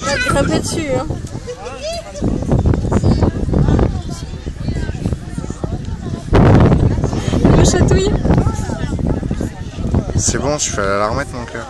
On va grimper dessus. Hein. Me chatouille. C'est bon, je fais la larmette mon cœur.